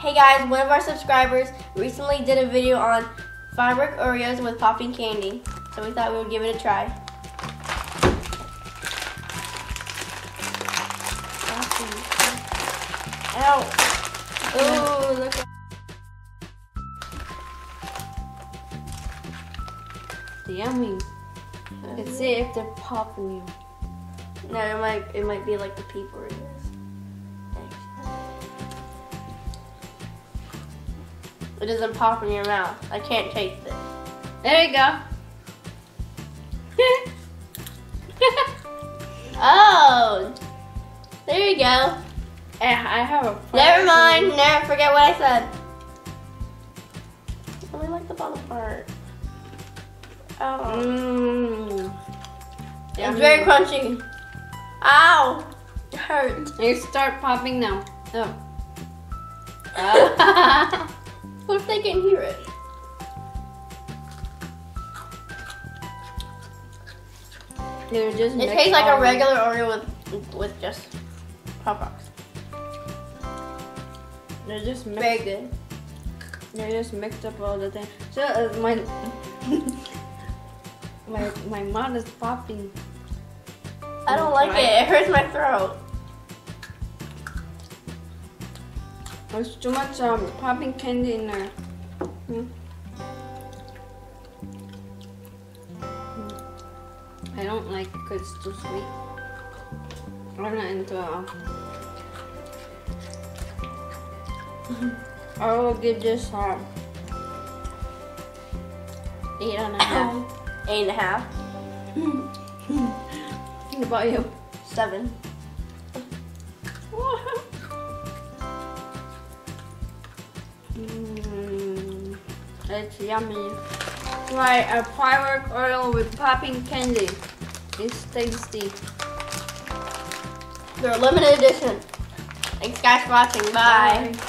Hey guys, one of our subscribers recently did a video on firework Oreos with popping candy. So we thought we would give it a try. Ow. Ooh, look at Yummy. Let's see if they're popping you. No, it might it might be like the peep It doesn't pop in your mouth. I can't taste it. There you go. Oh, there you go. Eh, I have a. Never mind. Never forget what I said. I only like the bottom part. Oh, Mmm. it's very crunchy. Ow, it hurts. You start popping now. Oh. What if they can hear it? They're just. It tastes like a regular Oreo with with just pop rocks. They're just mixed. Very good. They're just mixed up all the time. So uh, my my my mouth is popping. I don't like it. It hurts my throat. There's too much um popping candy in there. I don't like it 'cause it's too sweet. I'm not into uh, I will give this um eight and a half. Eight and a half. What about you? Seven. Hmm, it's yummy. Try a firework Oreo with popping candy. It's tasty. They're limited edition. Thanks guys for watching. Bye. Bye.